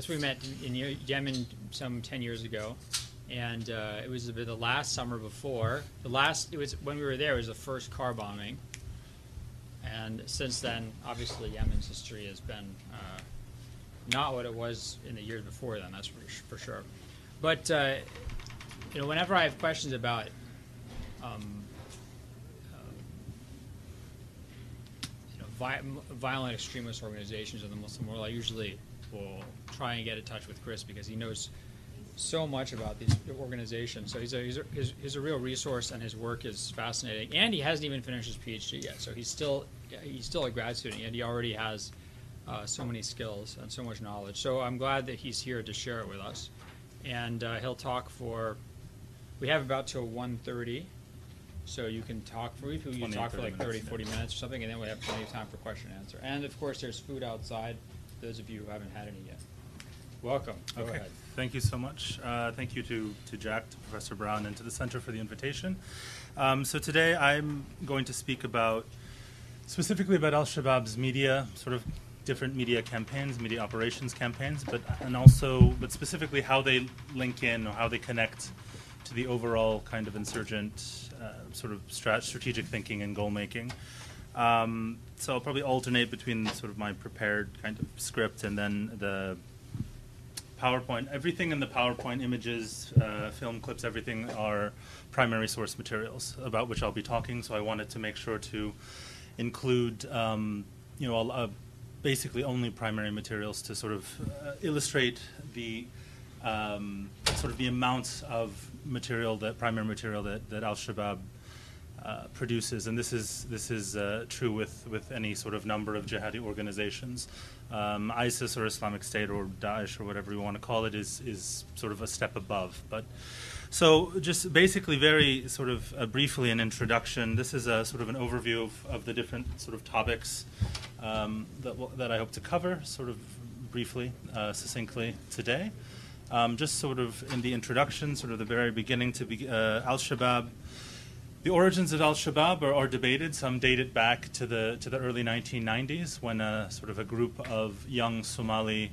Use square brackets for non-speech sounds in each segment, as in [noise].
that's where we met in Yemen some ten years ago, and uh, it was the the last summer before the last. It was when we were there. It was the first car bombing, and since then, obviously, Yemen's history has been uh, not what it was in the years before then. That's for, for sure. But uh, you know, whenever I have questions about um, you know, vi- violent extremist organizations in the Muslim world, I usually will try and get in touch with Chris because he knows so much about these organizations. So he's a, he's a, he's, he's a real resource, and his work is fascinating. And he hasn't even finished his PhD yet, so he's still he's still a grad student, and he already has uh, so many skills and so much knowledge. So I'm glad that he's here to share it with us, and uh, he'll talk for. We have about till 1.30, so you can talk for you can talk for like 30, 40 minutes or something, and then we have plenty of time for question and answer. And of course, there's food outside. Those of you who haven't had any yet, welcome. Go Okay. ahead. Thank you so much. Uh, thank you to, to Jack, to Professor Brown, and to the Center for the invitation. Um, so today I'm going to speak about specifically about Al Shabaab's media, sort of different media campaigns, media operations campaigns, but and also but specifically how they link in or how they connect to the overall kind of insurgent uh, sort of strat- strategic thinking and goal making. Um, so I'll probably alternate between sort of my prepared kind of script and then the PowerPoint. Everything in the PowerPoint images, uh, film clips, everything are primary source materials about which I'll be talking. So I wanted to make sure to include, um, you know, basically only primary materials to sort of uh, illustrate the um, sort of the amounts of material that primary material that, that Al Shabaab uh, produces, and this is this is uh, true with with any sort of number of jihadi organizations. Um, ISIS or Islamic State or Daesh or whatever you want to call it is is sort of a step above. But so just basically, very sort of uh, briefly, an introduction. This is a sort of an overview of, of the different sort of topics um, that that I hope to cover, sort of briefly, uh, succinctly today. Um, just sort of in the introduction, sort of the very beginning to be, uh, Al Shabaab. The origins of Al Shabaab are, are debated. Some date it back to the to the early 1990s when a sort of a group of young Somali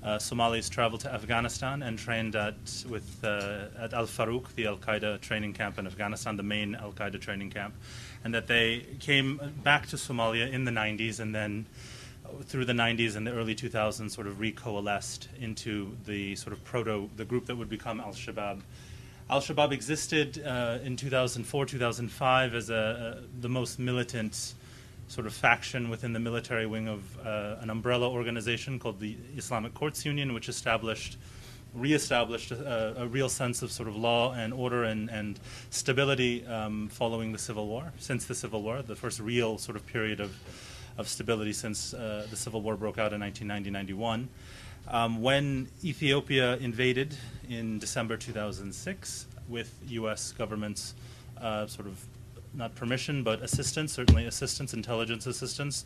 uh, Somalis traveled to Afghanistan and trained at with uh, at Al Farouk, the Al Qaeda training camp in Afghanistan, the main Al Qaeda training camp, and that they came back to Somalia in the 90s and then through the 90s and the early 2000s sort of recoalesced into the sort of proto the group that would become Al Shabaab. Al Shabaab existed uh, in 2004, 2005 as a, a, the most militant sort of faction within the military wing of uh, an umbrella organization called the Islamic Courts Union, which established, reestablished a, a real sense of sort of law and order and, and stability um, following the Civil War. Since the Civil War, the first real sort of period of, of stability since uh, the Civil War broke out in 1990-91. Um, when Ethiopia invaded in December 2006 with U.S. government's uh, sort of not permission but assistance, certainly assistance, intelligence assistance,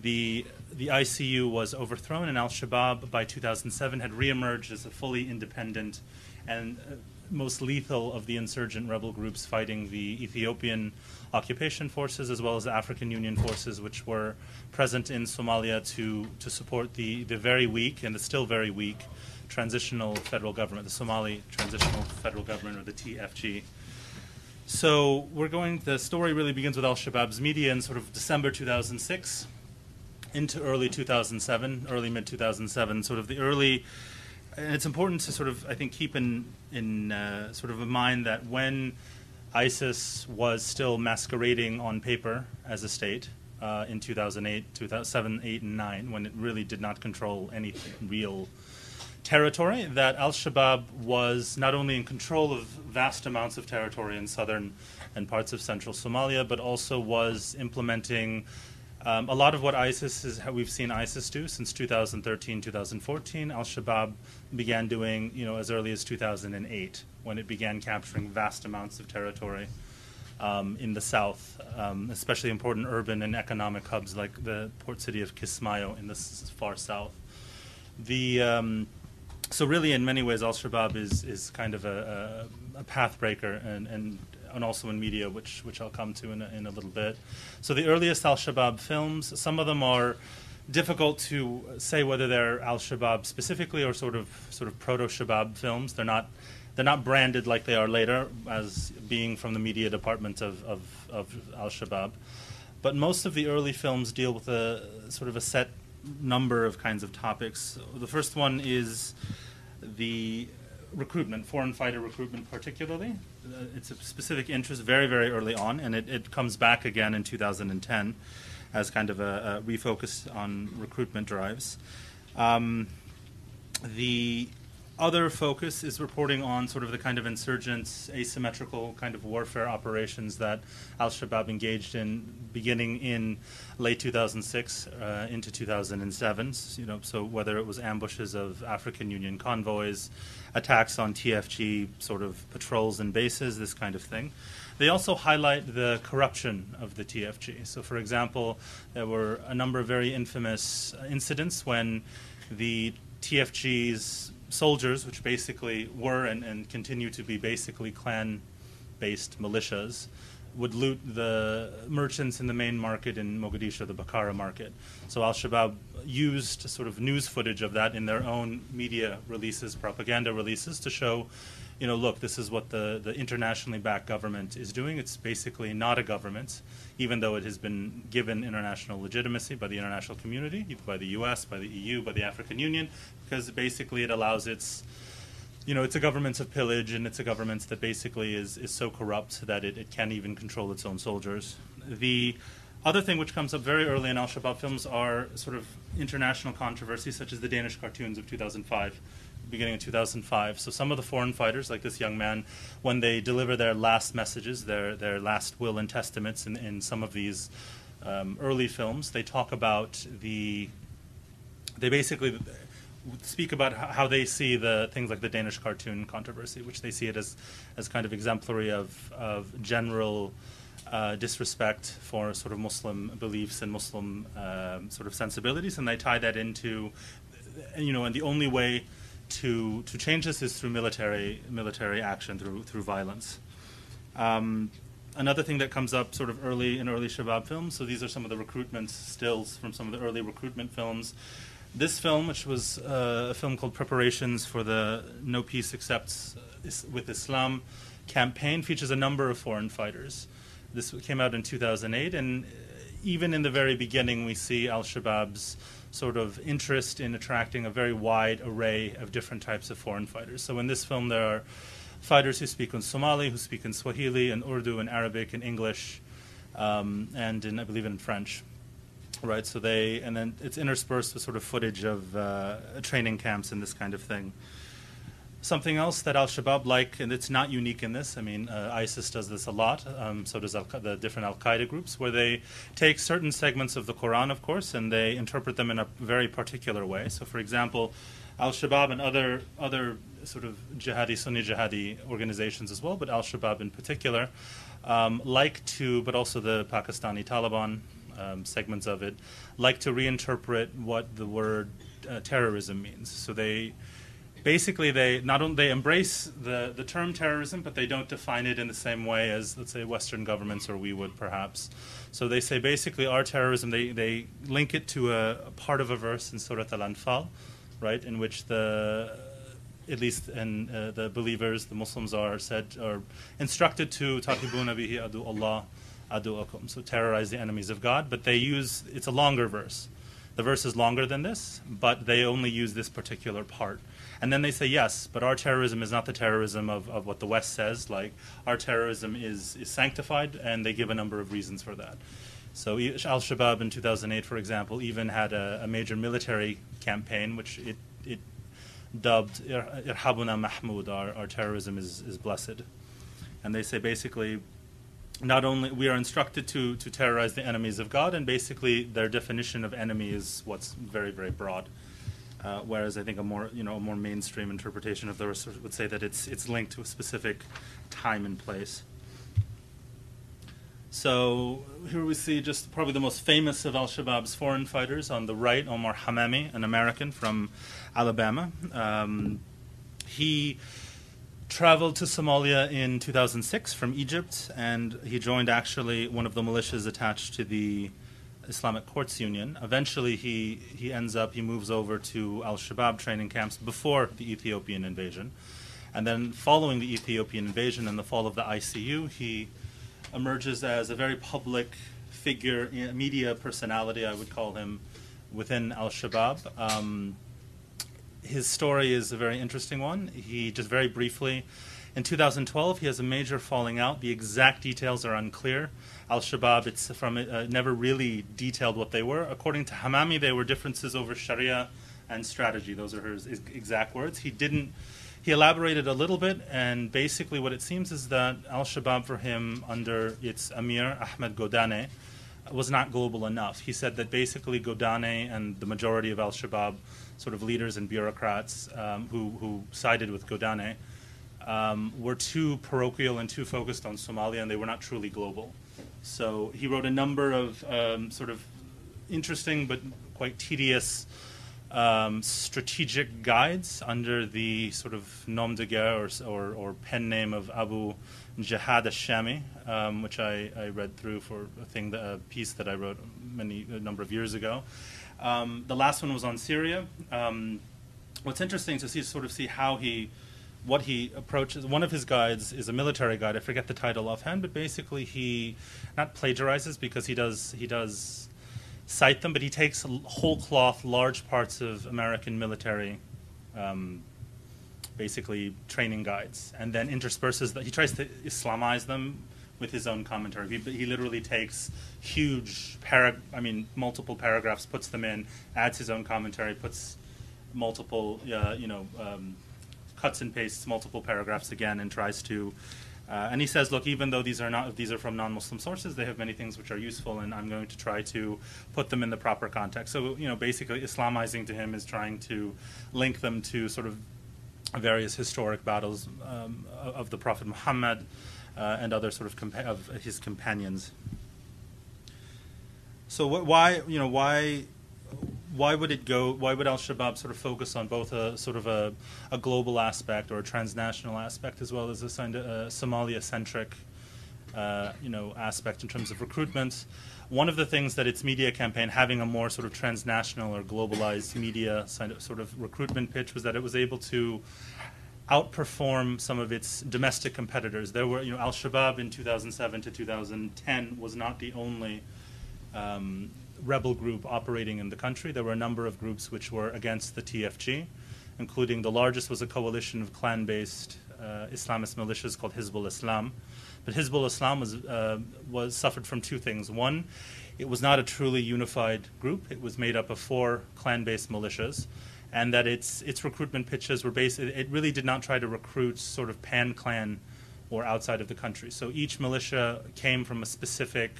the the ICU was overthrown, and Al Shabaab by 2007 had reemerged as a fully independent and uh, most lethal of the insurgent rebel groups fighting the Ethiopian occupation forces as well as the African Union forces, which were present in Somalia to, to support the, the very weak and the still very weak transitional federal government, the Somali Transitional Federal Government, or the TFG. So we're going. The story really begins with Al Shabaab's media in sort of December 2006 into early 2007, early mid 2007. Sort of the early and it's important to sort of I think keep in in uh, sort of in mind that when ISIS was still masquerading on paper as a state uh, in 2008, 2007, 8, and 9, when it really did not control any real territory, that Al Shabaab was not only in control of vast amounts of territory in southern and parts of central Somalia, but also was implementing um, a lot of what ISIS is, we've seen ISIS do since 2013, 2014. Al Shabaab began doing, you know, as early as 2008, when it began capturing vast amounts of territory um, in the south, um, especially important urban and economic hubs like the port city of Kismayo in the far south. The um, so really, in many ways, Al Shabaab is is kind of a, a, a path breaker and, and and also in media, which which I'll come to in a, in a little bit. So the earliest Al Shabaab films, some of them are difficult to say whether they're Al Shabaab specifically or sort of sort of proto Shabaab films. They're not they're not branded like they are later as being from the media department of, of, of Al Shabaab. But most of the early films deal with a sort of a set number of kinds of topics. The first one is the recruitment, foreign fighter recruitment, particularly. Uh, it's a specific interest very, very early on, and it, it comes back again in 2010 as kind of a, a refocus on recruitment drives. Um, the other focus is reporting on sort of the kind of insurgents, asymmetrical kind of warfare operations that Al Shabaab engaged in beginning in late 2006 uh, into 2007. You know, so whether it was ambushes of African Union convoys, attacks on TFG sort of patrols and bases, this kind of thing. They also highlight the corruption of the TFG. So, for example, there were a number of very infamous incidents when the TFG's soldiers, which basically were and, and continue to be basically clan based militias, would loot the merchants in the main market in Mogadishu, the Bakara market. So Al Shabaab used sort of news footage of that in their own media releases, propaganda releases, to show you know, look, this is what the, the internationally backed government is doing. It's basically not a government, even though it has been given international legitimacy by the international community, by the U.S., by the EU, by the African Union, because basically it allows its, you know, it's a government of pillage and it's a government that basically is, is so corrupt that it, it can't even control its own soldiers. The other thing which comes up very early in Al Shabaab films are sort of international controversies, such as the Danish cartoons of 2005 beginning of 2005. So some of the foreign fighters, like this young man, when they deliver their last messages, their their last will and testaments in, in some of these um, early films, they talk about the. They basically speak about how they see the things like the Danish cartoon controversy, which they see it as as kind of exemplary of of general. Uh, disrespect for sort of Muslim beliefs and Muslim um, sort of sensibilities, and they tie that into, you know, and the only way to to change this is through military military action through through violence. Um, another thing that comes up sort of early in early Shabab films. So these are some of the recruitment stills from some of the early recruitment films. This film, which was uh, a film called Preparations for the No Peace Accepts with Islam campaign, features a number of foreign fighters. This came out in 2008, and even in the very beginning, we see Al Shabaab's sort of interest in attracting a very wide array of different types of foreign fighters. So in this film, there are fighters who speak in Somali, who speak in Swahili, and Urdu, and Arabic, and English, um, and in I believe in French. Right. So they and then it's interspersed with sort of footage of uh, training camps and this kind of thing. Something else that Al Shabaab like, and it's not unique in this. I mean, uh, ISIS does this a lot. Um, so does Al- the different Al Qaeda groups, where they take certain segments of the Quran, of course, and they interpret them in a very particular way. So, for example, Al Shabaab and other other sort of jihadi Sunni jihadi organizations as well, but Al Shabaab in particular, um, like to, but also the Pakistani Taliban um, segments of it, like to reinterpret what the word uh, terrorism means. So they basically they not only they embrace the, the term terrorism, but they don't define it in the same way as let's say Western governments or we would perhaps. So they say basically our terrorism they, they link it to a, a part of a verse in Surah Al-Anfal, right, in which the at least and uh, the believers, the Muslims are said are instructed to tarhibuna bihi adu Allah aduakum, so terrorize the enemies of God. But they use it's a longer verse. The verse is longer than this, but they only use this particular part. And then they say, yes, but our terrorism is not the terrorism of, of what the West says. Like, our terrorism is, is sanctified, and they give a number of reasons for that. So, Al Shabaab in 2008, for example, even had a, a major military campaign, which it, it dubbed Irhabuna Mahmud, our, our terrorism is, is blessed. And they say basically, not only we are instructed to, to terrorize the enemies of God, and basically their definition of enemy is what's very, very broad. Uh, whereas I think a more you know a more mainstream interpretation of the verse would say that it's it's linked to a specific time and place. So here we see just probably the most famous of Al Shabaab's foreign fighters on the right, Omar Hamami, an American from Alabama. Um, he traveled to Somalia in 2006 from Egypt, and he joined actually one of the militias attached to the Islamic Courts Union. Eventually, he, he ends up, he moves over to Al Shabaab training camps before the Ethiopian invasion. And then, following the Ethiopian invasion and the fall of the ICU, he emerges as a very public figure, media personality, I would call him, within Al Shabaab. Um, his story is a very interesting one. He just very briefly, in 2012, he has a major falling out. The exact details are unclear. Al Shabaab, it's from uh, never really detailed what they were. According to Hamami, they were differences over Sharia and strategy. Those are his exact words. He didn't. He elaborated a little bit, and basically, what it seems is that Al Shabaab, for him, under its Amir Ahmed Godane, was not global enough. He said that basically Godane and the majority of Al Shabaab, sort of leaders and bureaucrats um, who, who sided with Godane, um, were too parochial and too focused on Somalia, and they were not truly global. So he wrote a number of um, sort of interesting but quite tedious um, strategic guides under the sort of nom de guerre or, or, or pen name of Abu Jihad al-Shami, um, which I, I, read through for a thing, that, a piece that I wrote many a number of years ago. Um, the last one was on Syria. Um, what's interesting to see, sort of see how he what he approaches one of his guides is a military guide i forget the title offhand but basically he not plagiarizes because he does he does cite them but he takes whole cloth large parts of american military um, basically training guides and then intersperses that he tries to islamize them with his own commentary he, he literally takes huge para- i mean multiple paragraphs puts them in adds his own commentary puts multiple uh, you know um, cuts and pastes multiple paragraphs again and tries to. Uh, and he says, look, even though these are not these are from non-Muslim sources, they have many things which are useful, and I'm going to try to put them in the proper context. So, you know, basically, Islamizing to him is trying to link them to sort of various historic battles um, of the Prophet Muhammad uh, and other sort of, of his companions. So, wh- why, you know, why why would it go? Why would Al Shabaab sort of focus on both a sort of a, a global aspect or a transnational aspect as well as a, a Somalia-centric, uh, you know, aspect in terms of recruitment? One of the things that its media campaign, having a more sort of transnational or globalized media sort of recruitment pitch, was that it was able to outperform some of its domestic competitors. There were, you know, Al Shabaab in 2007 to 2010 was not the only um, rebel group operating in the country. There were a number of groups which were against the TFG, including the largest was a coalition of clan-based uh, Islamist militias called Hizbul Islam. But Hizbul Islam was, uh, was suffered from two things. One, it was not a truly unified group. It was made up of four clan-based militias, and that its its recruitment pitches were based. It really did not try to recruit sort of pan clan or outside of the country. So each militia came from a specific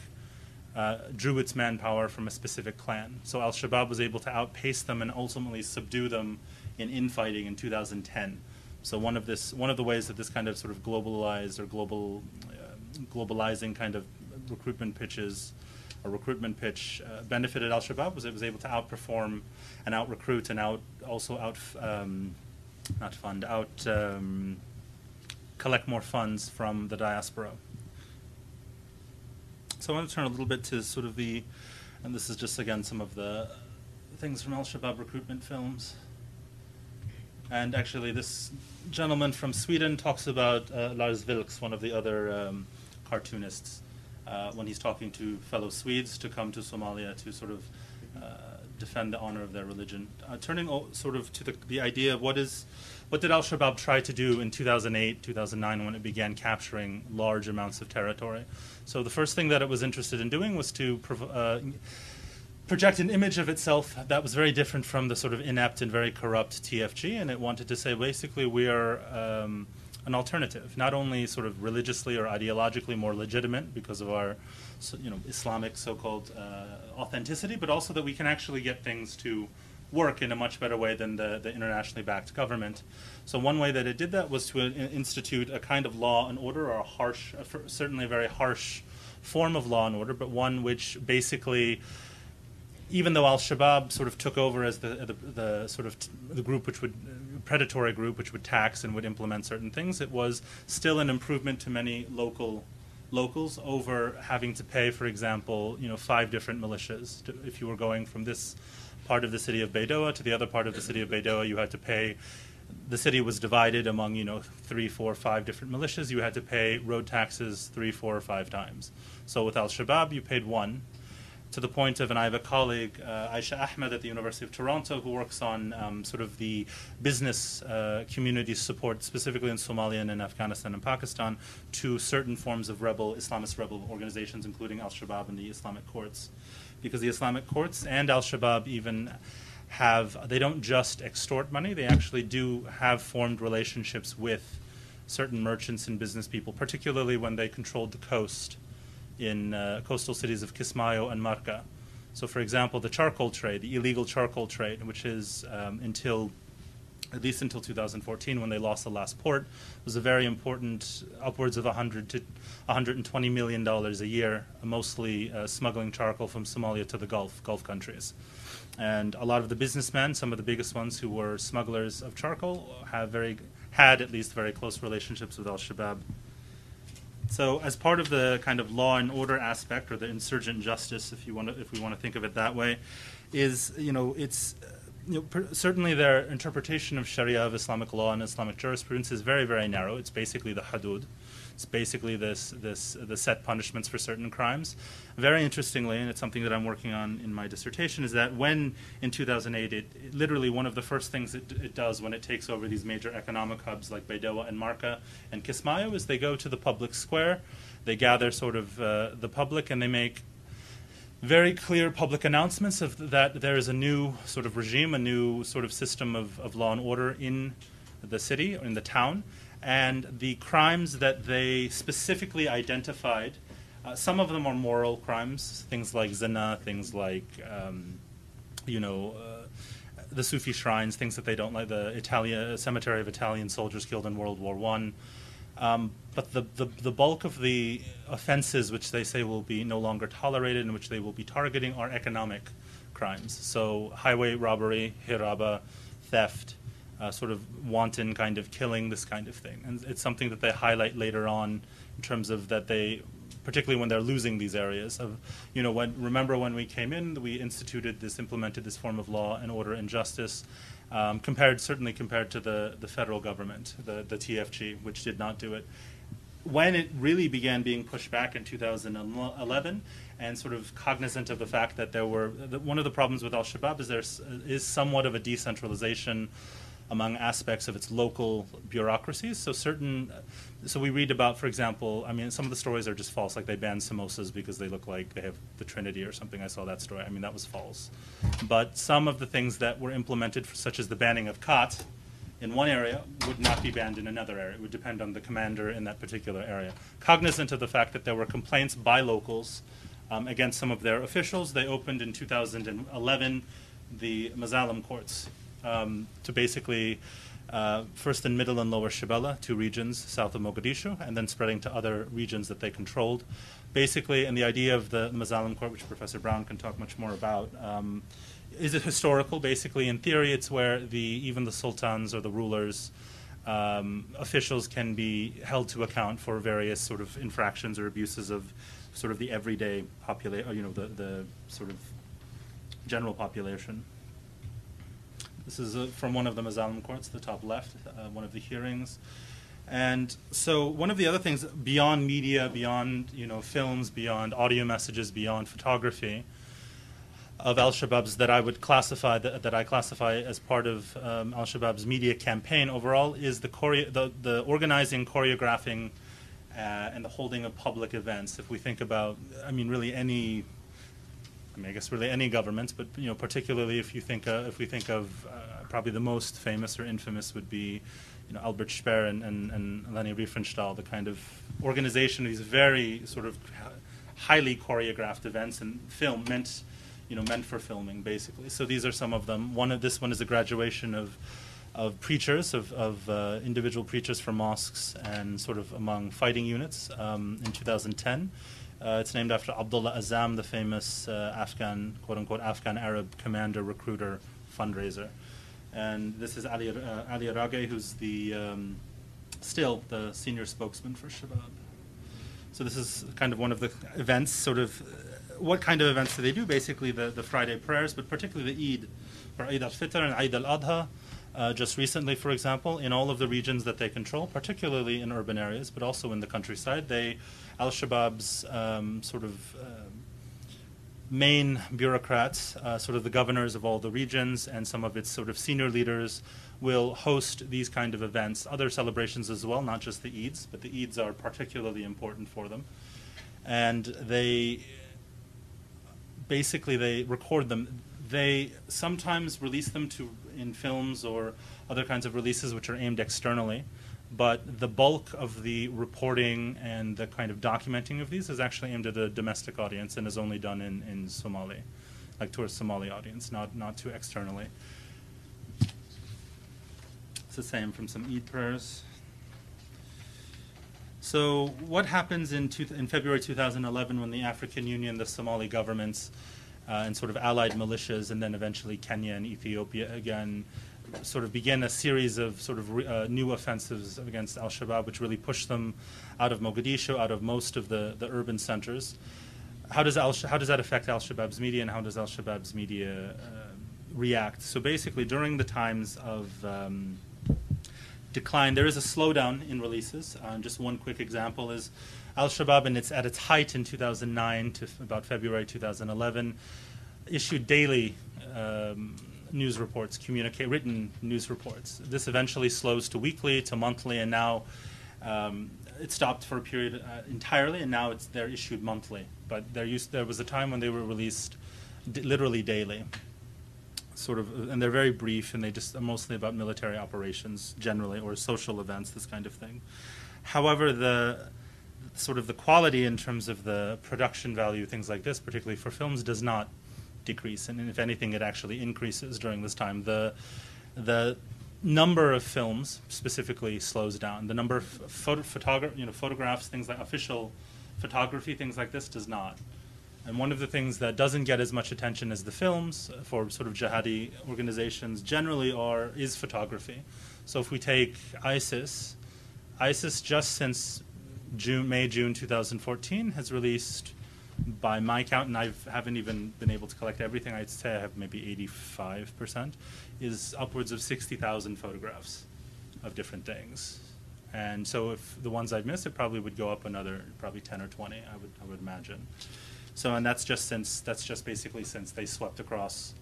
uh, drew its manpower from a specific clan. So Al Shabaab was able to outpace them and ultimately subdue them in infighting in 2010. So one of this, one of the ways that this kind of sort of globalized or global, uh, globalizing kind of recruitment pitches, a recruitment pitch uh, benefited Al Shabaab was it was able to outperform and out recruit and out also out um, not fund out um, collect more funds from the diaspora. So I want to turn a little bit to sort of the, and this is just again some of the things from Al Shabaab recruitment films. And actually, this gentleman from Sweden talks about uh, Lars Vilks, one of the other um, cartoonists, uh, when he's talking to fellow Swedes to come to Somalia to sort of uh, defend the honor of their religion. Uh, turning sort of to the, the idea of what is what did Al Shabaab try to do in 2008, 2009 when it began capturing large amounts of territory? So the first thing that it was interested in doing was to uh, project an image of itself that was very different from the sort of inept and very corrupt TFG, and it wanted to say basically we are. Um, an alternative, not only sort of religiously or ideologically more legitimate because of our, you know, Islamic so-called uh, authenticity, but also that we can actually get things to work in a much better way than the, the internationally backed government. So one way that it did that was to uh, institute a kind of law and order, or a harsh, certainly a very harsh form of law and order, but one which basically, even though Al Shabaab sort of took over as the, the, the sort of the group which would predatory group which would tax and would implement certain things, it was still an improvement to many local locals over having to pay, for example, you know, five different militias. To, if you were going from this part of the city of Baidoa to the other part of the city of Baidoa, you had to pay. The city was divided among you know three, four, five different militias. You had to pay road taxes three, four, or five times. So with Al Shabaab, you paid one, to the point of, and I have a colleague, uh, Aisha Ahmad at the University of Toronto, who works on um, sort of the business uh, community support, specifically in Somalia and in Afghanistan and Pakistan, to certain forms of rebel, Islamist rebel organizations, including Al Shabaab and the Islamic courts. Because the Islamic courts and Al Shabaab even have, they don't just extort money, they actually do have formed relationships with certain merchants and business people, particularly when they controlled the coast in uh, coastal cities of Kismayo and Marca. So, for example, the charcoal trade, the illegal charcoal trade, which is um, until at least until 2014 when they lost the last port, was a very important, upwards of 100 to 120 million dollars a year, mostly uh, smuggling charcoal from Somalia to the Gulf, Gulf countries. And a lot of the businessmen, some of the biggest ones who were smugglers of charcoal, have very had at least very close relationships with Al Shabaab. So, as part of the kind of law and order aspect, or the insurgent justice, if you want to, if we want to think of it that way, is you know it's you know, per, certainly their interpretation of Sharia of Islamic law and Islamic jurisprudence is very very narrow. It's basically the hudud, it's basically this, this, the set punishments for certain crimes. Very interestingly, and it's something that I'm working on in my dissertation, is that when in 2008, it, it literally one of the first things it, it, does when it takes over these major economic hubs like Baidoa and Marca and Kismayo is they go to the public square, they gather sort of uh, the public, and they make very clear public announcements of that there is a new sort of regime, a new sort of system of, of law and order in the city or in the town and the crimes that they specifically identified. Uh, some of them are moral crimes, things like zina, things like, um, you know, uh, the Sufi shrines, things that they don't like, the Italian cemetery of Italian soldiers killed in World War One. Um, but the, the, the bulk of the offenses which they say will be no longer tolerated and which they will be targeting are economic crimes. So highway robbery, hiraba, theft, uh, sort of wanton kind of killing, this kind of thing. And it's something that they highlight later on in terms of that they, particularly when they're losing these areas of, you know, when remember when we came in, we instituted this, implemented this form of law and order and justice. Um, compared certainly compared to the, the federal government, the, the TFG, which did not do it. When it really began being pushed back in 2011, and sort of cognizant of the fact that there were one of the problems with Al Shabaab is there is somewhat of a decentralization among aspects of its local bureaucracies. So certain, so we read about, for example, I mean, some of the stories are just false. Like they banned samosas because they look like they have the Trinity or something. I saw that story. I mean, that was false. But some of the things that were implemented, such as the banning of khat, in one area would not be banned in another area. It would depend on the commander in that particular area. Cognizant of the fact that there were complaints by locals um, against some of their officials, they opened in 2011 the Mazalim courts um, to basically uh, first in middle and lower Shebelle, two regions south of Mogadishu, and then spreading to other regions that they controlled. Basically, and the idea of the Mazalim Court, which Professor Brown can talk much more about, um, is it historical? Basically, in theory, it's where the even the sultans or the rulers, um, officials can be held to account for various sort of infractions or abuses of sort of the everyday population, you know, the, the sort of general population. This is uh, from one of the Mazalim courts, the top left, uh, one of the hearings. And so one of the other things beyond media, beyond you know films, beyond audio messages, beyond photography of Al Shabaab's that I would classify that, that I classify as part of um, Al Shabaab's media campaign overall is the, choreo- the, the organizing, choreographing, uh, and the holding of public events. If we think about, I mean, really any I mean, I guess really any government, but you know, particularly if you think uh, if we think of uh, probably the most famous or infamous would be, you know, Albert Speer and, and, and Leni Riefenstahl, the kind of organization of these very sort of highly choreographed events and film meant, you know, meant for filming basically. So these are some of them. One of this one is a graduation of of preachers, of, of uh, individual preachers from mosques and sort of among fighting units um, in 2010. Uh, it's named after Abdullah Azzam, the famous uh, Afghan, quote unquote, Afghan Arab commander, recruiter, fundraiser. And this is Ali, uh, Ali Rage, who's the um, still the senior spokesman for Shabab. So this is kind of one of the events, sort of, uh, what kind of events do they do? Basically, the, the Friday prayers, but particularly the Eid, or Eid al-Fitr and Eid al-Adha. Uh, just recently, for example, in all of the regions that they control, particularly in urban areas, but also in the countryside, they, Al-Shabaab's um, sort of uh, main bureaucrats, uh, sort of the governors of all the regions, and some of its sort of senior leaders will host these kind of events, other celebrations as well, not just the Eids, but the Eids are particularly important for them. And they basically they record them. They sometimes release them to in films or other kinds of releases which are aimed externally. But the bulk of the reporting and the kind of documenting of these is actually aimed at a domestic audience and is only done in, in Somali, like to a Somali audience, not, not to externally. It's the same from some Eid prayers. So, what happens in, two, in February 2011 when the African Union, the Somali governments, uh, and sort of allied militias, and then eventually Kenya and Ethiopia again, sort of begin a series of sort of uh, new offensives against Al Shabaab, which really pushed them out of Mogadishu, out of most of the, the urban centers. How does, Al, how does that affect Al Shabaab's media, and how does Al Shabaab's media uh, react? So, basically, during the times of um, decline. There is a slowdown in releases. Um, just one quick example is Al Shabaab, and it's at its height in 2009 to f- about February 2011, issued daily um, news reports, communicate written news reports. This eventually slows to weekly, to monthly, and now um, it stopped for a period uh, entirely, and now it's they're issued monthly. But there used there was a time when they were released literally daily sort of, and they're very brief, and they just are mostly about military operations generally, or social events, this kind of thing. However, the sort of the quality in terms of the production value, things like this, particularly for films, does not decrease, and if anything, it actually increases during this time. The the number of films specifically slows down. The number of photo, you know, photographs, things like official photography, things like this, does not. And one of the things that doesn't get as much attention as the films for sort of jihadi organizations generally are is photography. So if we take ISIS, ISIS just since June, May, June 2014 has released, by my count, and I haven't even been able to collect everything. I'd say I have maybe 85 percent, is upwards of 60,000 photographs of different things. And so if the ones I'd missed, it probably would go up another, probably 10 or 20, I would, I would imagine. So, and that's just since that's just basically since they swept across,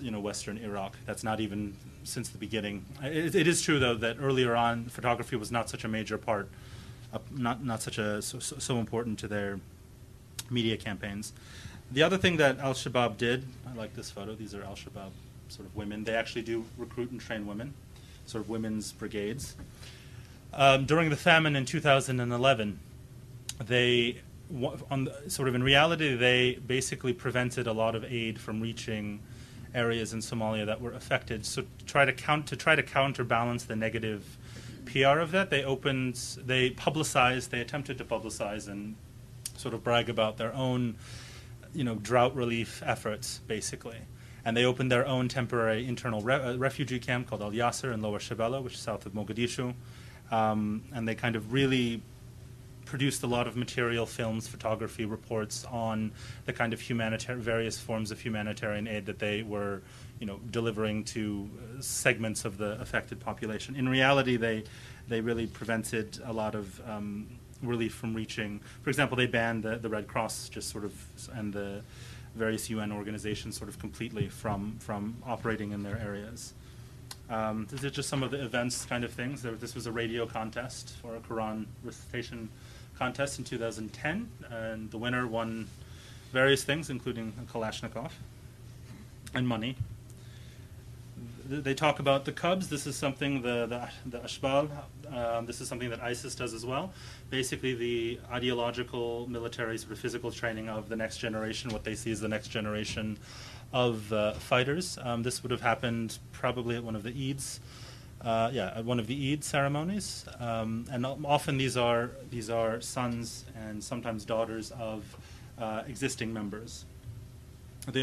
you know, Western Iraq. That's not even since the beginning. It, it is true though that earlier on, photography was not such a major part, uh, not not such a so, so important to their media campaigns. The other thing that Al Shabaab did, I like this photo. These are Al Shabaab sort of women. They actually do recruit and train women, sort of women's brigades. Um, during the famine in 2011, they on the, sort of in reality, they basically prevented a lot of aid from reaching areas in Somalia that were affected. So to try to count to try to counterbalance the negative PR of that, they opened, they publicized, they attempted to publicize and sort of brag about their own, you know, drought relief efforts, basically. And they opened their own temporary internal re- uh, refugee camp called Al Yasser in Lower Shabelle, which is south of Mogadishu. Um, and they kind of really produced a lot of material, films, photography, reports on the kind of humanitarian, various forms of humanitarian aid that they were, you know, delivering to uh, segments of the affected population. In reality, they they really prevented a lot of um, relief from reaching. For example, they banned the, the Red Cross just sort of and the various UN organizations sort of completely from from operating in their areas. Um, these are just some of the events kind of things. There, this was a radio contest for a Quran recitation contest in 2010, and the winner won various things, including a Kalashnikov and money. They talk about the Cubs. This is something the the, the Ashbal. Um, this is something that ISIS does as well. Basically, the ideological, military, sort of physical training of the next generation. What they see as the next generation of uh, fighters. Um, this would have happened probably at one of the Eids uh, yeah, at one of the Eid ceremonies, um, and often these are these are sons and sometimes daughters of uh, existing members. They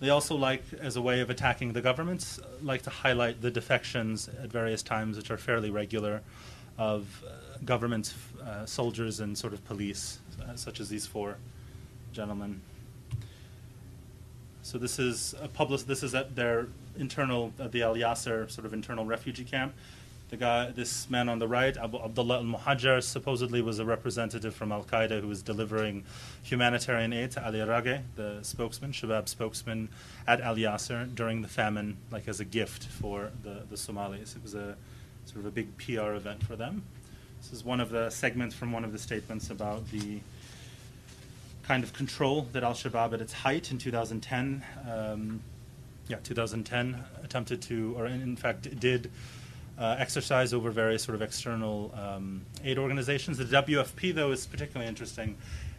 they also like, as a way of attacking the governments, like to highlight the defections at various times, which are fairly regular, of government uh, soldiers and sort of police, uh, such as these four gentlemen. So this is a public. This is at their internal, uh, the Al Yasser sort of internal refugee camp. The guy, this man on the right, Abu Abdullah al Muhajjar, supposedly was a representative from Al Qaeda who was delivering humanitarian aid to Ali Rage, the spokesman, Shabab spokesman at Al Yasser during the famine, like as a gift for the, the Somalis. It was a sort of a big PR event for them. This is one of the segments from one of the statements about the kind of control that Al Shabaab at its height in 2010, um, yeah, 2010 attempted to, or in fact did uh, exercise over various sort of external um, aid organizations. The WFP, though, is particularly interesting.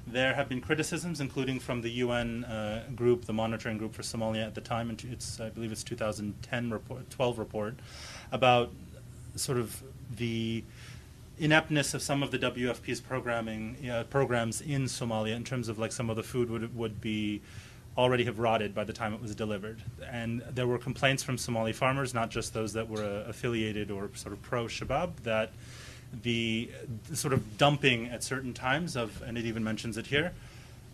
There have been criticisms, including from the UN uh, group, the monitoring group for Somalia at the time, and it's I believe it's 2010 report, 12 report, about sort of the ineptness of some of the WFP's programming uh, programs in Somalia in terms of like some of the food would would be already have rotted by the time it was delivered. And there were complaints from Somali farmers, not just those that were uh, affiliated or sort of pro Shabab, that the, the, sort of dumping at certain times of, and it even mentions it here,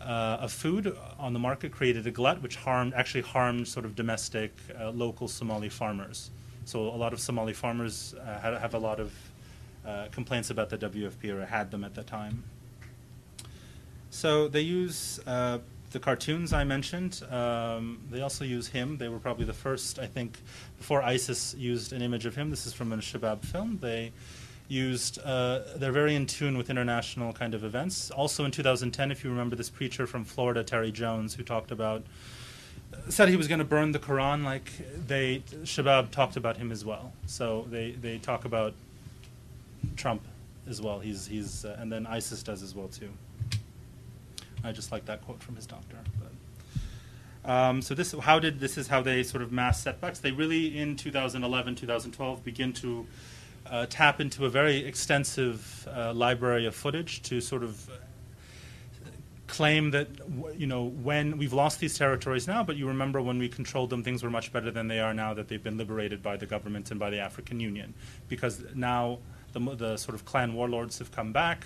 uh, of food on the market created a glut which harmed, actually harmed sort of domestic uh, local Somali farmers. So a lot of Somali farmers uh, have, have, a lot of uh, complaints about the WFP or had them at the time. So they use uh, the cartoons I mentioned, um, they also use him. They were probably the first, I think, before ISIS used an image of him. This is from a Shabab film. They used, uh, they're very in tune with international kind of events. Also in 2010, if you remember this preacher from Florida, Terry Jones, who talked about, said he was going to burn the Quran, like they, Shabab talked about him as well. So they, they talk about Trump as well. He's, he's, uh, and then ISIS does as well too. I just like that quote from his doctor. But, um, so this, how did this is how they sort of mass setbacks? They really in 2011, 2012 begin to uh, tap into a very extensive uh, library of footage to sort of claim that you know when we've lost these territories now, but you remember when we controlled them, things were much better than they are now that they've been liberated by the government and by the African Union, because now the, the sort of clan warlords have come back.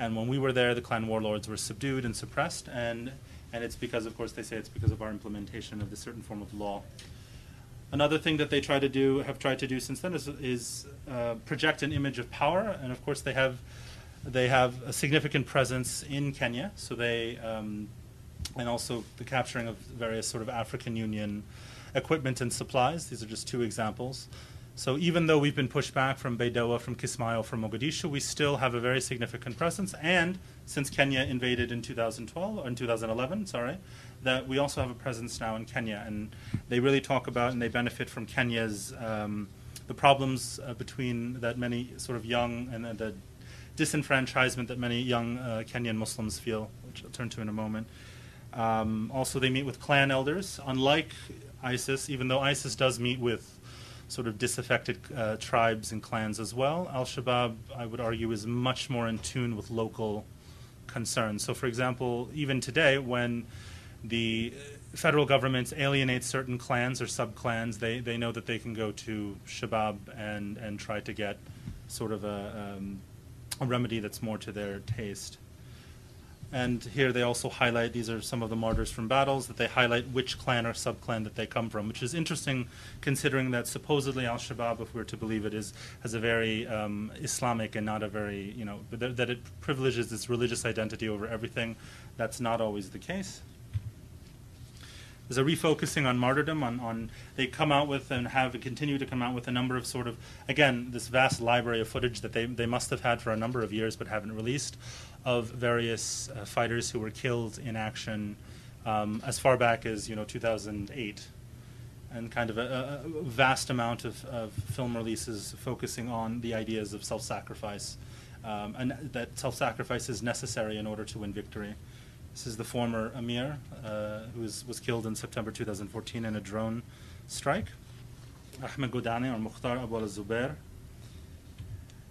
And when we were there, the clan warlords were subdued and suppressed, and, and it's because, of course, they say it's because of our implementation of this certain form of law. Another thing that they try to do, have tried to do since then, is, is uh, project an image of power, and of course, they have they have a significant presence in Kenya. So they um, and also the capturing of various sort of African Union equipment and supplies. These are just two examples. So even though we've been pushed back from Baidoa, from Kismayo, from Mogadishu, we still have a very significant presence. And since Kenya invaded in 2012 or in 2011, sorry, that we also have a presence now in Kenya, and they really talk about and they benefit from Kenya's um, the problems uh, between that many sort of young and uh, the disenfranchisement that many young uh, Kenyan Muslims feel, which I'll turn to in a moment. Um, also, they meet with clan elders. Unlike ISIS, even though ISIS does meet with sort of disaffected uh, tribes and clans as well. Al Shabaab, I would argue, is much more in tune with local concerns. So, for example, even today, when the federal government alienates certain clans or sub clans, they, they know that they can go to Shabab and, and try to get sort of a, um, a remedy that's more to their taste. And here they also highlight, these are some of the martyrs from battles, that they highlight which clan or subclan that they come from, which is interesting considering that supposedly al-Shabaab, if we are to believe it, is has a very um, Islamic and not a very, you know, that, that it privileges its religious identity over everything. That's not always the case. There's a refocusing on martyrdom. On, on they come out with and have continue to come out with a number of sort of again this vast library of footage that they they must have had for a number of years but haven't released of various uh, fighters who were killed in action um, as far back as you know 2008, and kind of a, a vast amount of, of, film releases focusing on the ideas of self-sacrifice, um, and that self-sacrifice is necessary in order to win victory. This is the former emir uh, who was, was killed in September 2014 in a drone strike. Ahmed Godane or Mukhtar Abu al-Zubair.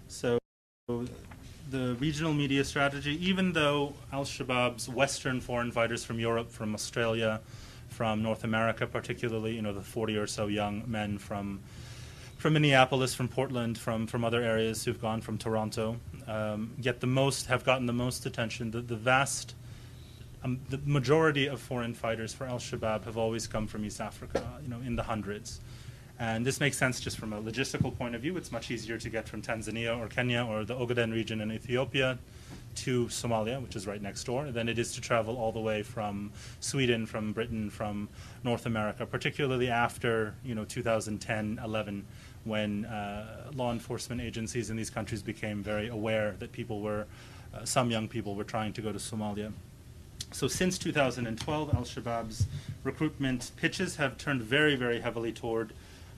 So the regional media strategy, even though Al Shabaab's Western foreign fighters from Europe, from Australia, from North America, particularly, you know, the 40 or so young men from from Minneapolis, from Portland, from, from other areas who've gone from Toronto. Um, yet the most have gotten the most attention. The, the vast, um, the majority of foreign fighters for Al Shabaab have always come from East Africa, you know, in the hundreds. And this makes sense just from a logistical point of view. It's much easier to get from Tanzania or Kenya or the Ogaden region in Ethiopia to Somalia, which is right next door, than it is to travel all the way from Sweden, from Britain, from North America, particularly after you know 2010, 11, when uh, law enforcement agencies in these countries became very aware that people were, uh, some young people were trying to go to Somalia. So since 2012, Al Shabaab's recruitment pitches have turned very, very heavily toward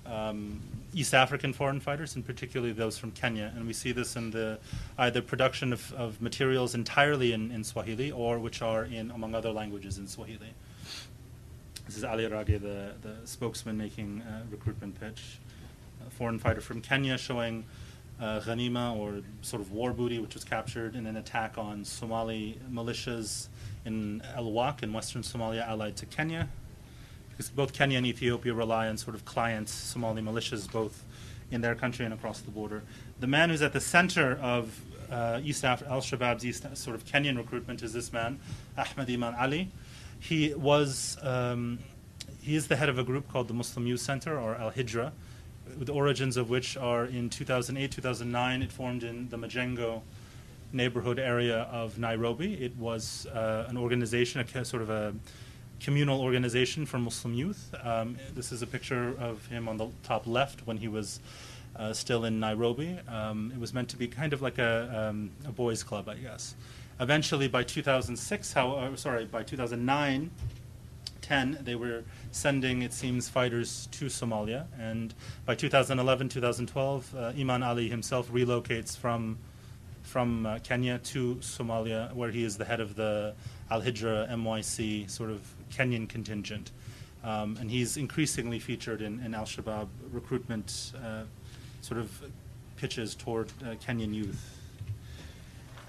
um, East African foreign fighters, and particularly those from Kenya. And we see this in the either production of, of materials entirely in, in, Swahili or which are in, among other languages, in Swahili. This is Ali Rage, the, the spokesman making a recruitment pitch. A foreign fighter from Kenya showing uh, Ghanima, or sort of war booty, which was captured in an attack on Somali militias in El Wak in western Somalia, allied to Kenya because both Kenya and Ethiopia rely on sort of client Somali militias, both in their country and across the border. The man who's at the center of uh, East Af- Al Shabaab's East sort of Kenyan recruitment is this man, Ahmed Iman Ali. He was um, he is the head of a group called the Muslim Youth Center or Al Hijra, the origins of which are in 2008, 2009. It formed in the Majengo neighborhood area of Nairobi. It was uh, an organization, a sort of a communal organization for Muslim youth. Um, this is a picture of him on the top left when he was uh, still in Nairobi. Um, it was meant to be kind of like a, um, a boys' club, I guess. Eventually, by 2006, how, uh, sorry, by 2009, 10, they were sending, it seems, fighters to Somalia. And by 2011, 2012, uh, Iman Ali himself relocates from from uh, Kenya to Somalia, where he is the head of the Al Hijra MYC sort of Kenyan contingent. Um, and he's increasingly featured in, in Al Shabaab recruitment uh, sort of pitches toward uh, Kenyan youth.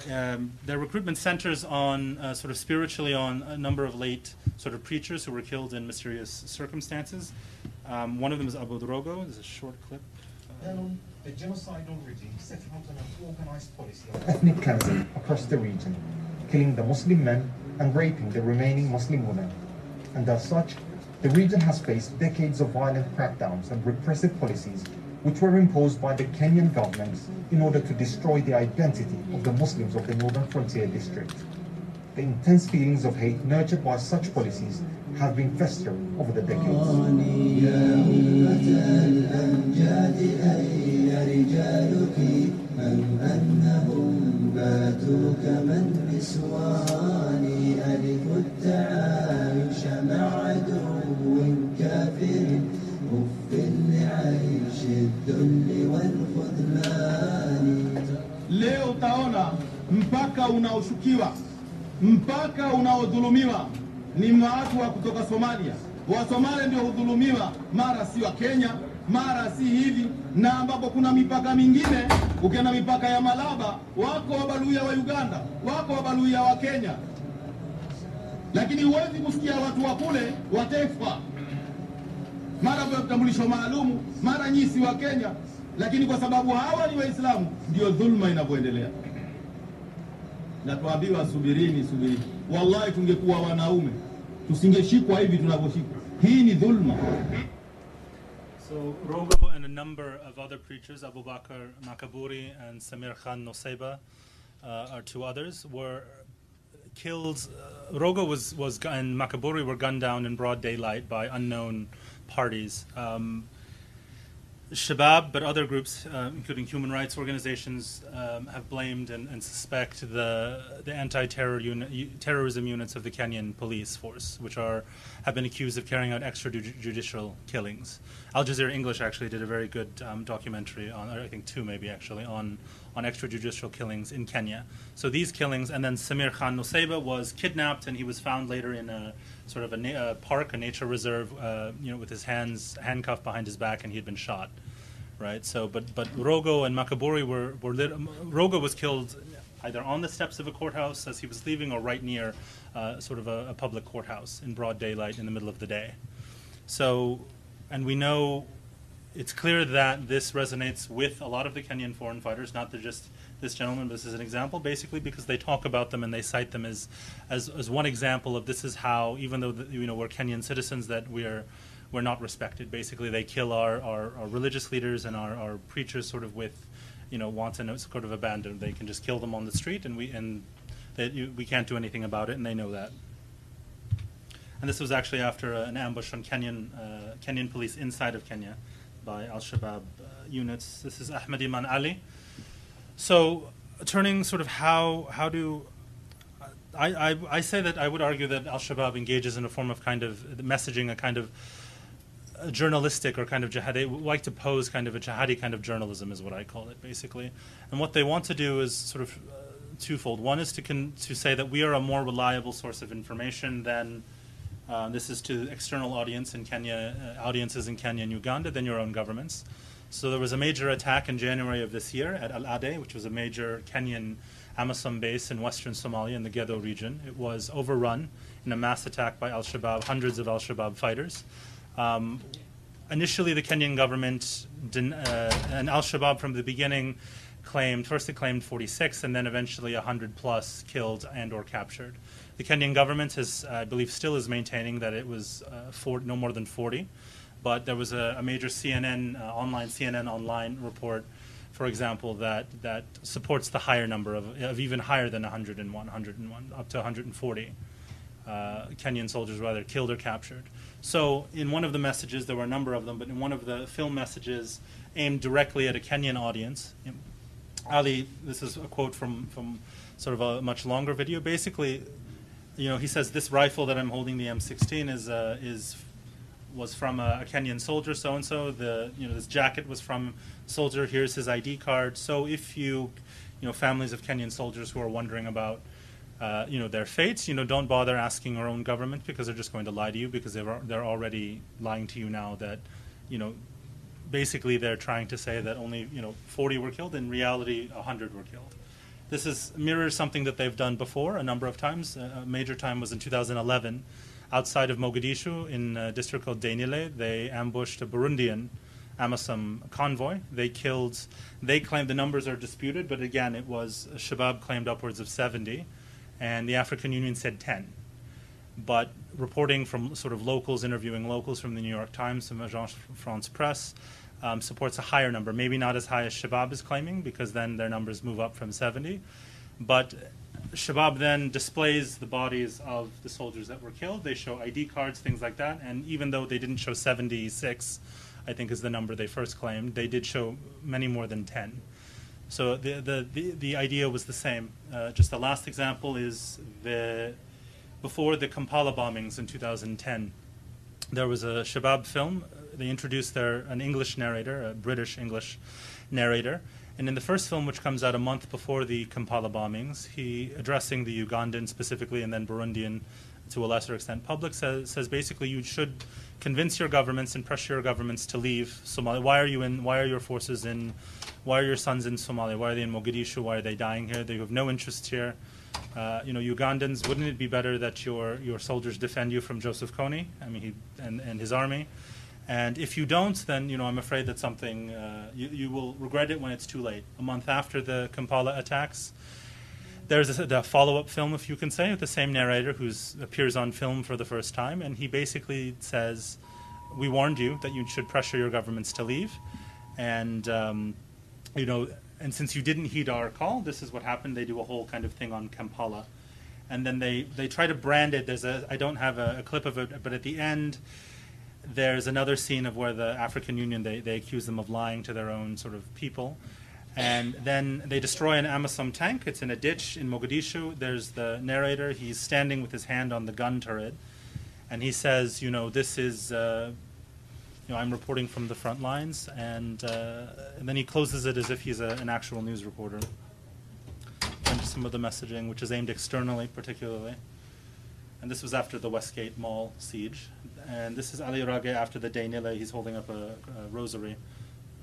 Um, their recruitment centers on uh, sort of spiritually on a number of late sort of preachers who were killed in mysterious circumstances. Um, one of them is Aboud Rogo. There's a short clip. the genocidal regime set out an organized policy of ethnic cleansing across the region, killing the Muslim men and raping the remaining Muslim women and as such, the region has faced decades of violent crackdowns and repressive policies which were imposed by the Kenyan government in order to destroy the identity of the Muslims of the Northern Frontier District. The intense feelings of hate nurtured by such policies have been festering over the decades. باتوا كمن ألف التعايش مع عدو كافر لعيش الذل والخذلان Leo utaona mpaka unaoshukiwa mpaka unaodhulumiwa ni watu wa kutoka Somalia. Wasomalia ndio hudhulumiwa, mara si wa Kenya, mara si hivi, na ambapo kuna mipaka mingine, ukienda mipaka ya Malaba wako wabaluya wa Uganda, wako wabaluya wa Kenya, lakini huwezi kusikia watu wa kule watefwa mara vya vitambulisho maalumu, mara nyisi wa Kenya, lakini kwa sababu hawa ni Waislamu ndio dhulma inavyoendelea. Na tuambiwa subirini, subirini. Wallahi, tungekuwa wanaume tusingeshikwa hivi tunavyoshikwa. Hii ni dhulma. So Rogo and a number of other preachers, Abu Bakr Makaburi and Samir Khan Noseba, uh, are two others, were killed. Uh, Rogo was, was and Makaburi were gunned down in broad daylight by unknown parties. Um, Shabab, but other groups, uh, including human rights organizations, um, have blamed and, and, suspect the the anti-terror unit, terrorism units of the Kenyan police force, which are have been accused of carrying out extrajudicial killings. Al Jazeera English actually did a very good um, documentary on, I think two maybe actually, on on extrajudicial killings in Kenya. So these killings, and then Samir Khan Noseba was kidnapped, and he was found later in a sort of a, na- a park, a nature reserve, uh, you know, with his hands handcuffed behind his back, and he had been shot. Right. So, but but Rogo and Makaburi were were lit- Rogo was killed either on the steps of a courthouse as he was leaving, or right near uh, sort of a, a public courthouse in broad daylight in the middle of the day. So, and we know it's clear that this resonates with a lot of the Kenyan foreign fighters, not the, just this gentleman, but this is an example, basically because they talk about them and they cite them as, as, as one example of this is how, even though the, you know we're Kenyan citizens, that we're we're not respected. Basically, they kill our, our, our religious leaders and our, our preachers sort of with, you know, wanton sort of abandon. They can just kill them on the street, and we and that we can't do anything about it, and they know that. And this was actually after uh, an ambush on Kenyan uh, Kenyan police inside of Kenya by Al Shabaab uh, units. This is Ahmed Iman Ali. So, turning sort of how how do I, I, I say that I would argue that Al Shabaab engages in a form of kind of messaging, a kind of journalistic or kind of jihad. They like to pose kind of a jihadi kind of journalism, is what I call it, basically. And what they want to do is sort of uh, twofold. One is to to say that we are a more reliable source of information than uh, this is to external audience in Kenya, uh, audiences in Kenya and Uganda than your own governments. So there was a major attack in January of this year at El Adde, which was a major Kenyan AMISOM base in western Somalia in the Gedo region. It was overrun in a mass attack by Al Shabaab, hundreds of Al Shabaab fighters. Um, initially, the Kenyan government den- uh, and Al Shabaab from the beginning claimed first it claimed 46 and then eventually 100 plus killed and or captured. The Kenyan government has, I believe, still is maintaining that it was uh, four, no more than 40, but there was a, a major CNN uh, online CNN online report, for example, that that supports the higher number of, of even higher than 101, 101, up to 140 uh, Kenyan soldiers were either killed or captured. So, in one of the messages, there were a number of them, but in one of the film messages aimed directly at a Kenyan audience, Ali, this is a quote from, from sort of a much longer video. Basically, you know, he says this rifle that I'm holding, the M16, is uh, is was from a, a Kenyan soldier, so and so. The you know this jacket was from soldier. Here's his ID card. So if you, you know, families of Kenyan soldiers who are wondering about, uh, you know, their fates, you know, don't bother asking our own government because they're just going to lie to you because they're they're already lying to you now that, you know, basically they're trying to say that only you know 40 were killed. In reality, 100 were killed. This is mirrors something that they've done before a number of times. Uh, a major time was in 2011, outside of Mogadishu in a district called Dainile. They ambushed a Burundian AMISOM convoy. They killed. They claim the numbers are disputed, but again, it was Shabab claimed upwards of 70, and the African Union said 10. But reporting from sort of locals, interviewing locals from the New York Times, from Agence France Presse, um, supports a higher number. Maybe not as high as Shabab is claiming, because then their numbers move up from 70. But Shabab then displays the bodies of the soldiers that were killed. They show ID cards, things like that. And even though they didn't show 76, I think is the number they first claimed, they did show many more than 10. So the, the, the, the idea was the same. Uh, just the last example is the before the Kampala bombings in 2010, there was a Shabab film. They introduced their an English narrator, a British English narrator, and in the first film, which comes out a month before the Kampala bombings, he addressing the Ugandan specifically and then Burundian to a lesser extent public says, says basically you should convince your governments and pressure your governments to leave Somalia. Why are you in? Why are your forces in? Why are your sons in Somalia? Why are they in Mogadishu? Why are they dying here? They have no interest here. Uh, you know, Ugandans, wouldn't it be better that your your soldiers defend you from Joseph Kony? I mean, he and, and his army. And if you don't, then you know I'm afraid that something uh, you, you will regret it when it's too late. A month after the Kampala attacks, there's a, a follow-up film, if you can say, with the same narrator who appears on film for the first time, and he basically says, "We warned you that you should pressure your governments to leave, and um, you know, and since you didn't heed our call, this is what happened." They do a whole kind of thing on Kampala, and then they they try to brand it. There's a I don't have a, a clip of it, but at the end. There's another scene of where the African Union they, they accuse them of lying to their own sort of people, and then they destroy an AMISOM tank. It's in a ditch in Mogadishu. There's the narrator. He's standing with his hand on the gun turret, and he says, "You know, this is, uh, you know, I'm reporting from the front lines." And, uh, and then he closes it as if he's a, an actual news reporter. And some of the messaging, which is aimed externally, particularly. And this was after the Westgate Mall siege. And this is Ali Rage after the Dainile. He's holding up a, a rosary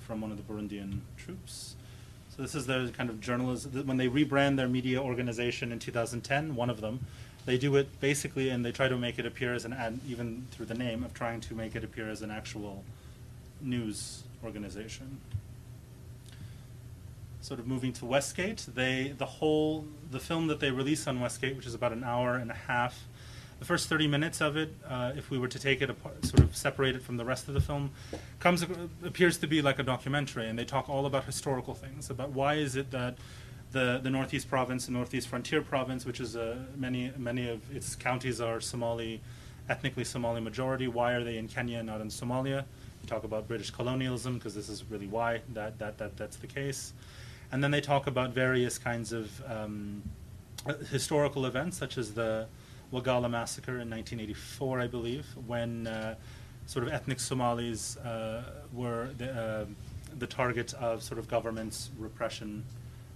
from one of the Burundian troops. So this is their kind of journalism. When they rebrand their media organization in 2010, one of them, they do it basically, and they try to make it appear as an ad, even through the name of trying to make it appear as an actual news organization. Sort of moving to Westgate, they the whole the film that they release on Westgate, which is about an hour and a half, the first 30 minutes of it, uh, if we were to take it apart, sort of separate it from the rest of the film, comes appears to be like a documentary, and they talk all about historical things, about why is it that the, the Northeast Province, the Northeast Frontier Province, which is uh, many many of its counties are Somali, ethnically Somali majority. Why are they in Kenya, and not in Somalia? We talk about British colonialism because this is really why that, that, that that's the case, and then they talk about various kinds of um, uh, historical events, such as the Wagala massacre in 1984, I believe, when uh, sort of ethnic Somalis uh, were the, uh, the target of sort of government's repression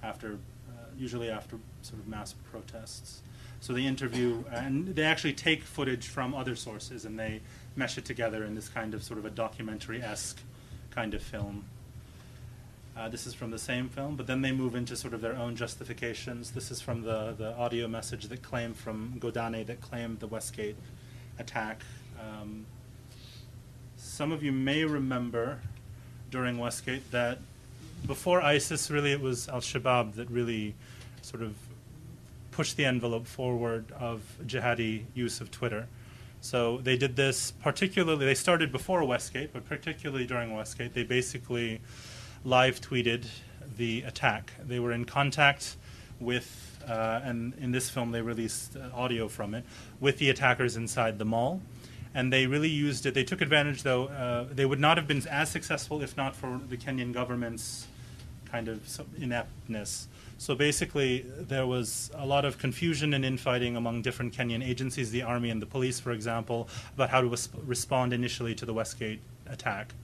after, uh, usually after sort of mass protests. So they interview, and they actually take footage from other sources and they mesh it together in this kind of sort of a documentary esque kind of film. Uh, this is from the same film, but then they move into sort of their own justifications. This is from the, the audio message that claimed from Godane that claimed the Westgate attack. Um, some of you may remember during Westgate that before ISIS, really, it was Al Shabaab that really sort of pushed the envelope forward of jihadi use of Twitter. So they did this particularly, they started before Westgate, but particularly during Westgate, they basically live tweeted the attack. They were in contact with, uh, and in this film they released uh, audio from it, with the attackers inside the mall. And they really used it. They took advantage, though. Uh, they would not have been as successful if not for the Kenyan government's kind of ineptness. So basically, there was a lot of confusion and infighting among different Kenyan agencies, the army and the police, for example, about how to respond initially to the Westgate attack.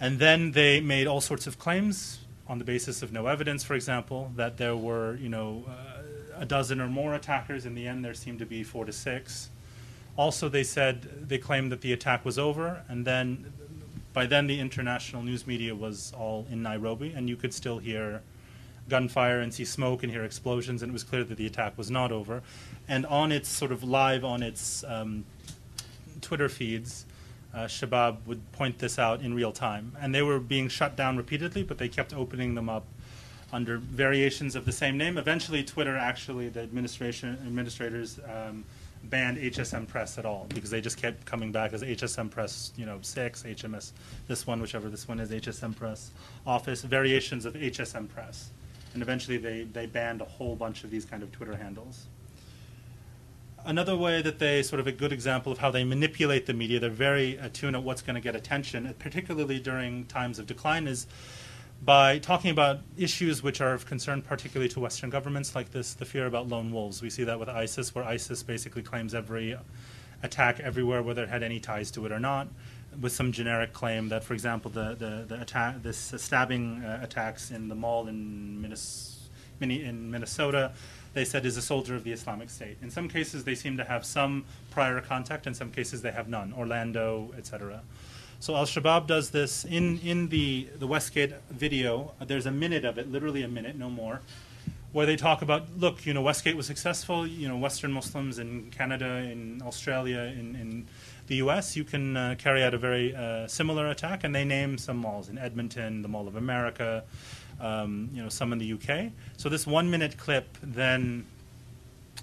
And then they made all sorts of claims on the basis of no evidence, for example, that there were, you know, uh, a dozen or more attackers. In the end, there seemed to be four to six. Also, they said they claimed that the attack was over, and then by then the international news media was all in Nairobi, and you could still hear gunfire and see smoke and hear explosions, and it was clear that the attack was not over. And on its sort of live on its um, Twitter feeds, uh, Shabab would point this out in real time. And they were being shut down repeatedly, but they kept opening them up under variations of the same name. Eventually, Twitter actually, the administration administrators um, banned HSM Press at all because they just kept coming back as HSM Press, you know, six HMS, this one, whichever this one is, HSM Press Office, variations of HSM Press, and eventually they they banned a whole bunch of these kind of Twitter handles another way that they sort of a good example of how they manipulate the media, they're very attuned at what's going to get attention, particularly during times of decline, is by talking about issues which are of concern particularly to Western governments, like this, the fear about lone wolves. We see that with ISIS, where ISIS basically claims every attack everywhere, whether it had any ties to it or not, with some generic claim that, for example, the, the, the attack, this stabbing uh, attacks in the mall in, in Minnesota they said is a soldier of the Islamic State. In some cases, they seem to have some prior contact. In some cases, they have none. Orlando, etc. So Al Shabaab does this in in the the Westgate video. There's a minute of it, literally a minute, no more, where they talk about look, you know, Westgate was successful. You know, Western Muslims in Canada, in Australia, in, in the U.S. You can uh, carry out a very uh, similar attack, and they name some malls in Edmonton, the Mall of America, um, you know, some in the UK. So this one-minute clip then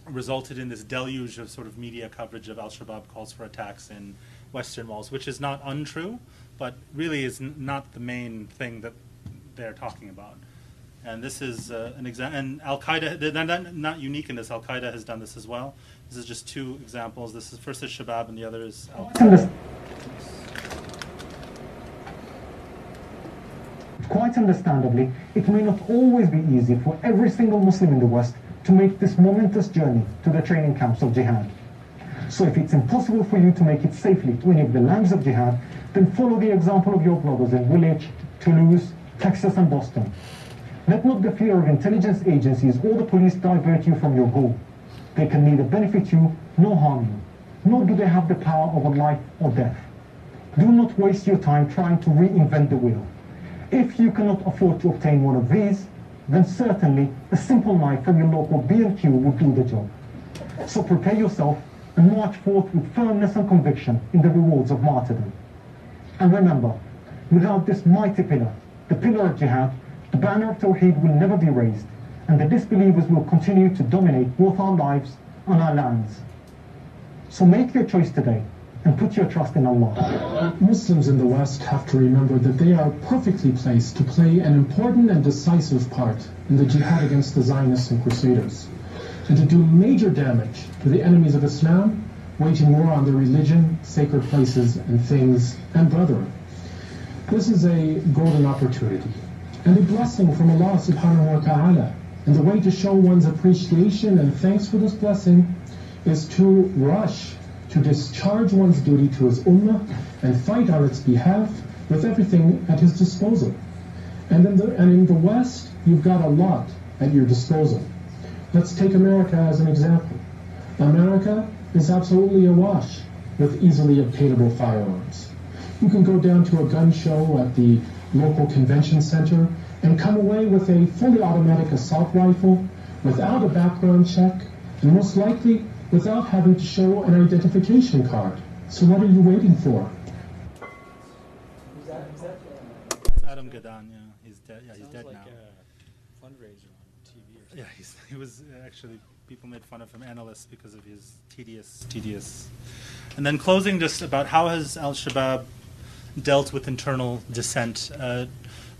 resulted in this deluge of sort of media coverage of Al Shabaab calls for attacks in Western walls, which is not untrue, but really is not the main thing that they're talking about. And this is uh, an example. And Al Qaeda, they're not, not unique in this. Al Qaeda has done this as well. This is just two examples. This is first is Shabab, and the other is Al Quite understandably, it may not always be easy for every single Muslim in the West to make this momentous journey to the training camps of jihad. So if it's impossible for you to make it safely to any of the lands of jihad, then follow the example of your brothers in Woolwich, Toulouse, Texas and Boston. Let not the fear of intelligence agencies or the police divert you from your goal. They can neither benefit you nor harm you, nor do they have the power over life or death. Do not waste your time trying to reinvent the wheel. If you cannot afford to obtain one of these, then certainly a simple knife from your local B&Q will do the job. So prepare yourself and march forth with firmness and conviction in the rewards of martyrdom. And remember, Without this mighty pillar, the pillar of jihad, the banner of Tawheed will never be raised, and the disbelievers will continue to dominate both our lives and our lands. So make your choice today and put your trust in Allah. Muslims in the West have to remember that they are perfectly placed to play an important and decisive part in the jihad against the Zionists and Crusaders, and to do major damage to the enemies of Islam, waging war on their religion, sacred places, and things, and brethren. This is a golden opportunity and a blessing from Allah subhanahu wa ta'ala. And the way to show one's appreciation and thanks for this blessing is to rush to discharge one's duty to his ummah and fight on its behalf with everything at his disposal. And in the, and in the West, you've got a lot at your disposal. Let's take America as an example. America is absolutely awash with easily obtainable firearms. You can go down to a gun show at the local convention center and come away with a fully automatic assault rifle without a background check and most likely without having to show an identification card. So what are you waiting for? It's Adam Gadahn, yeah. He's dead. Yeah, he's dead like now. a fundraiser on TV or. Yeah, he's, [laughs] he was uh, actually people made fun of him, analysts, because of his tedious, tedious. And then closing, just about how has Al Shabaab dealt with internal dissent. Uh,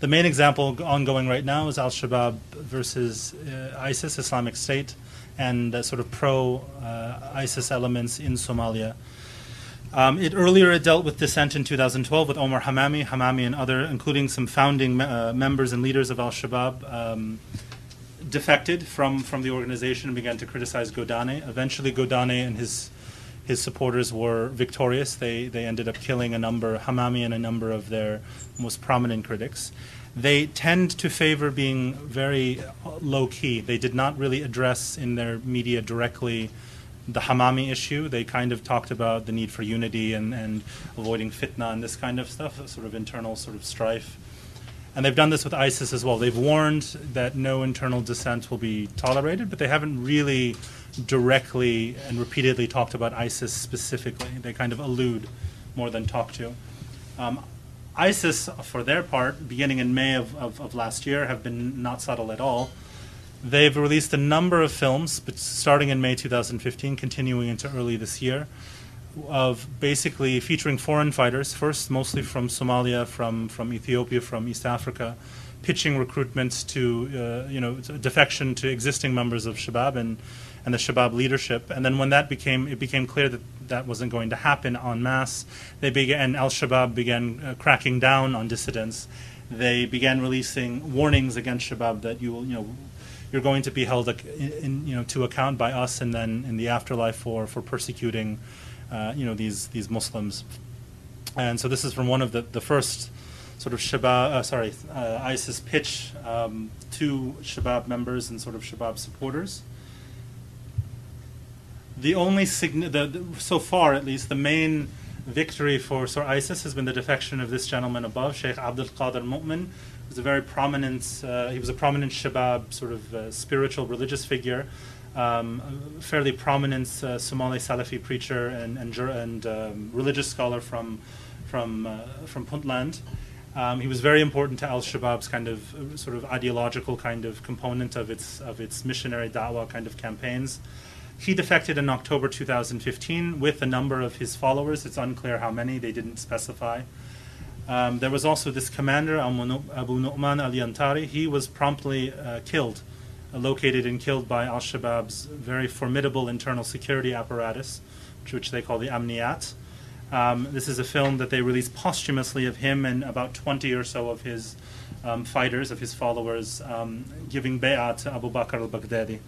the main example ongoing right now is Al Shabaab versus uh, ISIS, Islamic State, and uh, sort of pro uh, ISIS elements in Somalia. Um, it earlier it dealt with dissent in 2012 with Omar Hamami, Hamami and other, including some founding uh, members and leaders of Al Shabaab, um, defected from, from the organization and began to criticize Godane. Eventually, Godane and his his supporters were victorious. They they ended up killing a number, Hamami and a number of their most prominent critics. They tend to favor being very low key. They did not really address in their media directly the Hamami issue. They kind of talked about the need for unity and, and avoiding fitna and this kind of stuff, sort of internal sort of strife. And they've done this with ISIS as well. They've warned that no internal dissent will be tolerated, but they haven't really directly and repeatedly talked about ISIS specifically. They kind of allude more than talk to. Um, ISIS, for their part, beginning in May of, of, of last year, have been not subtle at all. They've released a number of films, but starting in May 2015, continuing into early this year, of basically featuring foreign fighters, first mostly from Somalia, from, from Ethiopia, from East Africa, pitching recruitment to, uh, you know, defection to existing members of Shabab and, and the Shabab leadership. And then when that became, it became clear that that wasn't going to happen en masse, they began, Al Shabab began uh, cracking down on dissidents. They began releasing warnings against Shabab that you will, you know, you're going to be held in, you know, to account by us and then in the afterlife for, for persecuting uh, you know, these, these Muslims. And so this is from one of the, the first sort of Shabab, uh, sorry, uh, ISIS pitch um, to Shabab members and sort of Shabab supporters. The only, sign- the, the, so far at least, the main victory for Sir ISIS has been the defection of this gentleman above, Sheikh Abdul Qadir Mu'min, who's a very prominent, uh, he was a prominent Shabab sort of uh, spiritual religious figure, um, fairly prominent uh, Somali Salafi preacher and, and, and um, religious scholar from, from, uh, from Puntland. Um, he was very important to Al Shabaab's kind of uh, sort of ideological kind of component of its, of its missionary da'wah kind of campaigns. He defected in October 2015 with a number of his followers. It's unclear how many, they didn't specify. Um, there was also this commander, Abu Nu- Abu Nu'man al Yantari. He was promptly uh, killed, uh, located and killed by Al Shabaab's very formidable internal security apparatus, which, which they call the Amniyat. Um, this is a film that they released posthumously of him and about 20 or so of his um, fighters, of his followers, um, giving bay'ah to Abu Bakr al Baghdadi.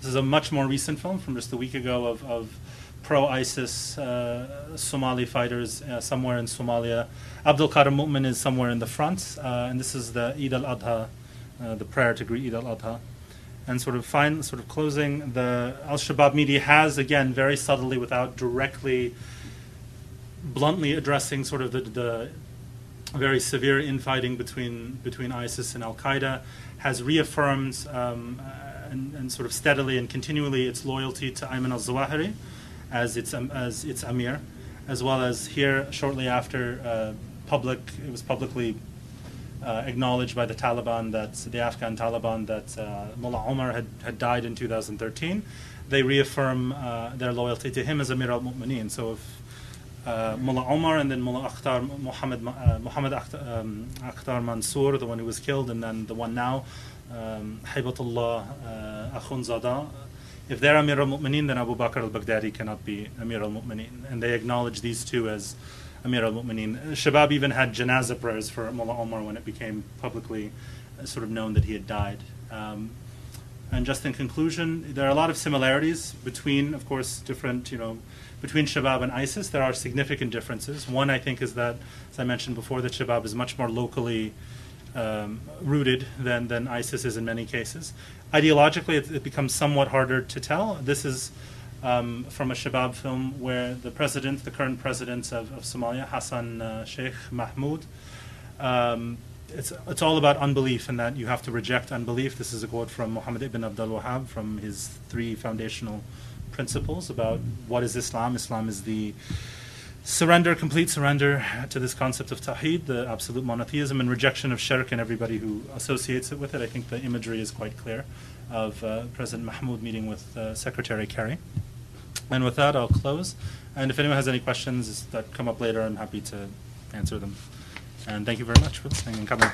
This is a much more recent film from just a week ago of, of pro ISIS uh, Somali fighters uh, somewhere in Somalia. Abdul Qadir Mu'min is somewhere in the front, uh, and this is the Eid al Adha, uh, the prayer to greet Eid al Adha. And sort of fine, sort of closing, the Al Shabaab media has, again, very subtly, without directly, bluntly addressing sort of the, the very severe infighting between between ISIS and Al Qaeda, has reaffirmed um, and, and, sort of steadily and continually its loyalty to Ayman al-Zawahiri as its um, as its emir, as well as here shortly after uh, public, it was publicly uh, acknowledged by the Taliban that the Afghan Taliban that uh, Mullah Omar had, had died in 2013. They reaffirm uh, their loyalty to him as Amir al Mu'mineen. So if uh, Mullah Omar and then Mullah Akhtar Muhammad uh, Muhammad Akhtar, um, Akhtar Mansour, the one who was killed, and then the one now, um, Hibatullah uh. If they're Amir al Mu'mineen, then Abu Bakr al Baghdadi cannot be Amir al Mu'mineen. And they acknowledge these two as Amir al Mu'mineen. Shabab even had janazah prayers for Mullah Omar when it became publicly uh, sort of known that he had died. Um, and just in conclusion, there are a lot of similarities between, of course, different, you know, between Shabab and ISIS. There are significant differences. One, I think, is that, as I mentioned before, that Shabab is much more locally um, rooted than, than ISIS is in many cases. Ideologically, it, it becomes somewhat harder to tell. This is um, from a Shabab film where the president, the current president of, of Somalia, Hassan uh, Sheikh Mahmoud, um, it's, it's all about unbelief and that you have to reject unbelief. This is a quote from Muhammad ibn Abdul Wahhab from his three foundational principles about what is Islam. Islam is the surrender, complete surrender to this concept of Tawheed, the absolute monotheism, and rejection of shirk and everybody who associates it with it. I think the imagery is quite clear of uh, President Mahmoud meeting with uh, Secretary Kerry. And with that, I'll close. And if anyone has any questions that come up later, I'm happy to answer them. And thank you very much for listening and coming.